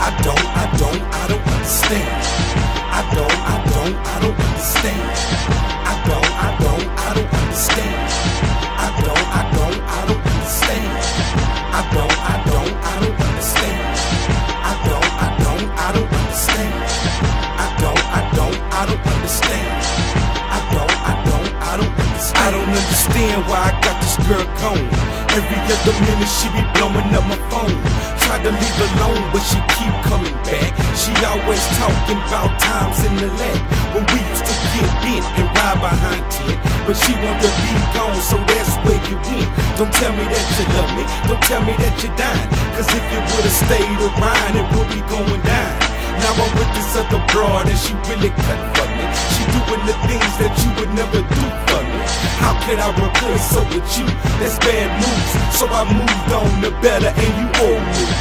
I don't, I don't, I don't understand. I don't, I don't, I don't understand. I don't, I don't, I don't understand. I don't, I don't, I don't understand. I don't, I don't, I don't understand. I don't, I don't, I don't understand. I don't, I don't, I don't understand. I don't, I don't, I don't understand. I don't understand why I got this girl gone. Every other minute she be blowing up my phone. Tried to leave always talking about times in the land when we used to get bent and ride behind tent. But she want to be gone, so that's where you went. Don't tell me that you love me, don't tell me that you're dying. Cause if you would've stayed around, it would be going down. Now I'm with this other broad and she really cut for me. She doing the things that you would never do for me. How could I replace her with you? That's bad news. So I moved on to better and you old news.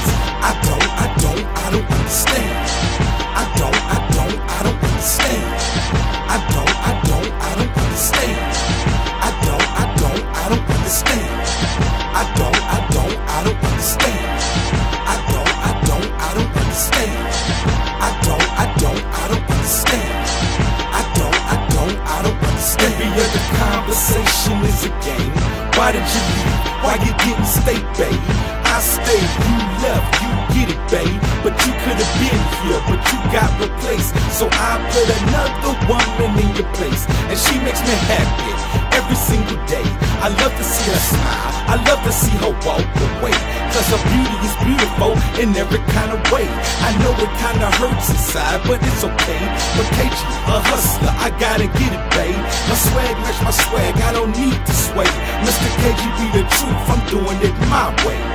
Conversation is a game. Why did you leave? Why you didn't stay, babe? I stayed, you left, you get it, babe. But you could have been here, but you got replaced. So I put another woman in your place, and she makes me happy every single day. I love to see her smile. I love to see her walk away. Cause her beauty is beautiful in every kind of way. I know it kinda hurts inside, but it's okay. But KG, a hustler, I gotta get it, babe. My swag match my swag, I don't need to sway. Mr. KG be the truth, I'm doing it my way.